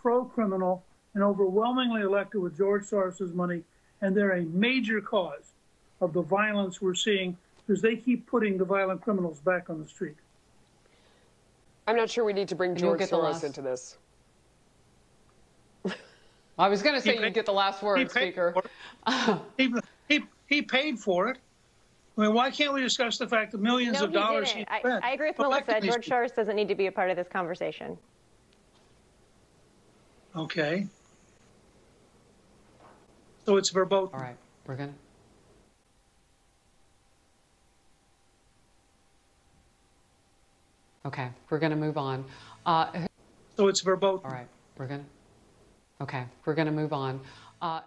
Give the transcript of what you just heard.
pro-criminal and overwhelmingly elected with George Soros's money, and they're a major cause of the violence we're seeing because they keep putting the violent criminals back on the street. I'm not sure we need to bring you'll George Soros last- into this. I was going to say He you paid- get the last word, paid Speaker. He, he, he paid for it. I mean, why can't we discuss the fact that millions No, of he dollars didn't. he I, spent I agree with Melissa. George? Soros doesn't need to be a part of this conversation. Okay. So it's verboten. All right, we're to. Okay, we're going to move on. Uh, So it's verboten. all right, we're to. Okay, we're going to move on. Uh,